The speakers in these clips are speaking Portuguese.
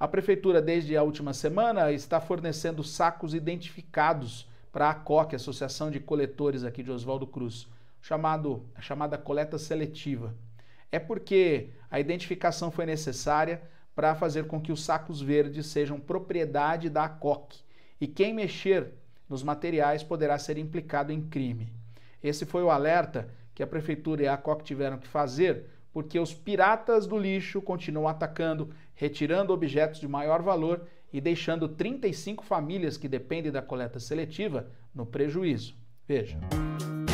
A prefeitura, desde a última semana, está fornecendo sacos identificados para a ACOC, Associação de Coletores aqui de Oswaldo Cruz, chamado, chamada coleta seletiva. É porque a identificação foi necessária para fazer com que os sacos verdes sejam propriedade da ACOC e quem mexer nos materiais poderá ser implicado em crime. Esse foi o alerta que a prefeitura e a ACOC tiveram que fazer porque os piratas do lixo continuam atacando, retirando objetos de maior valor e deixando 35 famílias que dependem da coleta seletiva no prejuízo. Veja.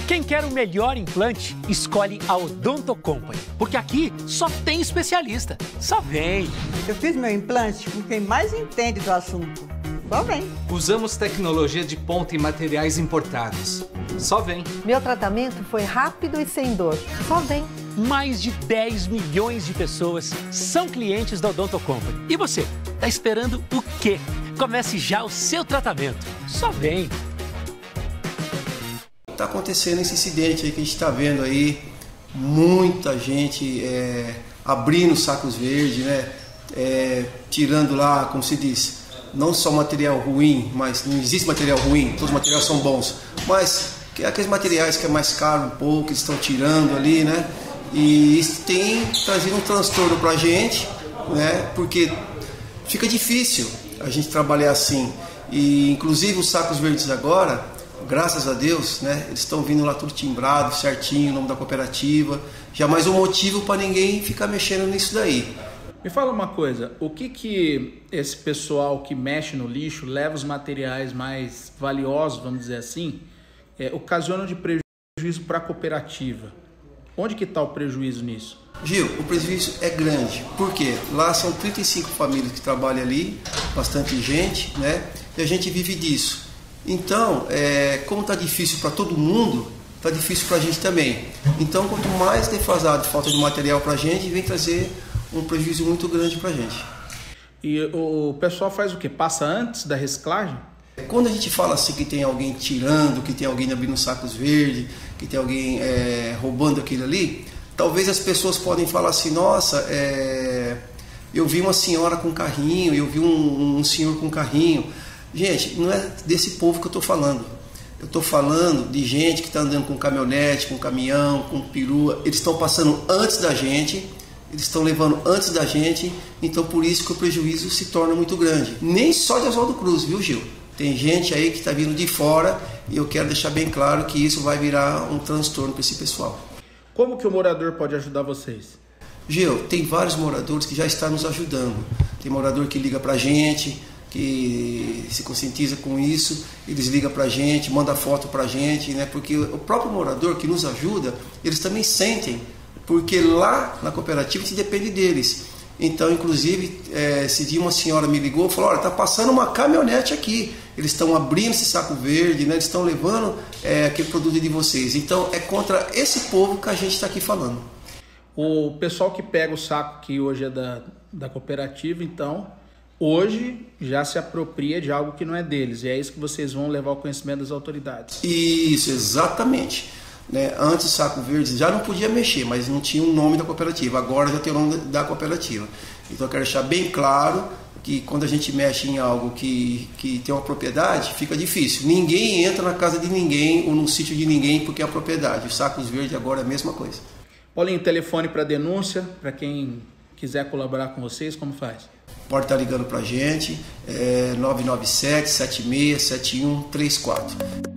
Quem quer o melhor implante, escolhe a Odonto Company, porque aqui só tem especialista. Só vem. Eu fiz meu implante com quem mais entende do assunto. Só vem. Usamos tecnologia de ponta e materiais importados. Só vem. Meu tratamento foi rápido e sem dor. Só vem. Mais de 10 milhões de pessoas são clientes da Odonto Company. E você, tá esperando o quê? Comece já o seu tratamento. Só vem. Tá acontecendo esse incidente aí que a gente está vendo aí, muita gente é, abrindo sacos verdes, né? É, tirando lá, como se diz, não só material ruim, mas não existe material ruim, todos os materiais são bons, mas é aqueles materiais que é mais caro um pouco, eles estão tirando ali, né? E isso tem trazido um transtorno para a gente, né? Porque fica difícil a gente trabalhar assim. E inclusive os sacos verdes agora, graças a Deus, né? Eles estão vindo lá tudo timbrado, certinho, o nome da cooperativa. Já mais um motivo para ninguém ficar mexendo nisso daí. Me fala uma coisa, o que que esse pessoal que mexe no lixo leva os materiais mais valiosos, vamos dizer assim, é, ocasionam de prejuízo para a cooperativa? Onde que está o prejuízo nisso? Gil, o prejuízo é grande, porque lá são 35 famílias que trabalham ali, bastante gente, né? E a gente vive disso. Então, é, como está difícil para todo mundo, está difícil para a gente também. Então, quanto mais defasado falta de material para a gente, vem trazer um prejuízo muito grande para a gente. E o pessoal faz o que? Passa antes da reciclagem? Quando a gente fala assim que tem alguém tirando, que tem alguém abrindo sacos verdes, que tem alguém é, roubando aquilo ali, talvez as pessoas podem falar assim, nossa, é, eu vi uma senhora com carrinho, eu vi um, um senhor com carrinho. Gente, não é desse povo que eu estou falando. Eu estou falando de gente que está andando com caminhonete, com caminhão, com perua. Eles estão passando antes da gente eles estão levando antes da gente, então por isso que o prejuízo se torna muito grande. Nem só de Oswaldo Cruz, viu Gil? Tem gente aí que está vindo de fora e eu quero deixar bem claro que isso vai virar um transtorno para esse pessoal. Como que o morador pode ajudar vocês? Gil, tem vários moradores que já estão nos ajudando. Tem morador que liga para a gente, que se conscientiza com isso, eles ligam para a gente, manda foto para a gente, né? porque o próprio morador que nos ajuda, eles também sentem porque lá na cooperativa gente depende deles. Então, inclusive, é, esse dia uma senhora me ligou e falou: Olha, está passando uma caminhonete aqui. Eles estão abrindo esse saco verde, né? eles estão levando é, aquele produto de vocês. Então, é contra esse povo que a gente está aqui falando. O pessoal que pega o saco que hoje é da, da cooperativa, então, hoje já se apropria de algo que não é deles. E é isso que vocês vão levar ao conhecimento das autoridades. Isso, exatamente. Né? Antes o Saco Verde já não podia mexer, mas não tinha o um nome da cooperativa. Agora já tem o nome da cooperativa. Então eu quero deixar bem claro que quando a gente mexe em algo que, que tem uma propriedade, fica difícil. Ninguém entra na casa de ninguém ou no sítio de ninguém porque é a propriedade. Os Sacos Verdes agora é a mesma coisa. Paulinho, telefone para denúncia, para quem quiser colaborar com vocês, como faz? Pode estar ligando para a gente, é 997 76 7134.